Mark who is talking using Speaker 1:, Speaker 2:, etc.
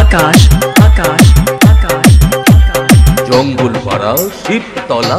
Speaker 1: Akash.
Speaker 2: Jangalpara Shibtala.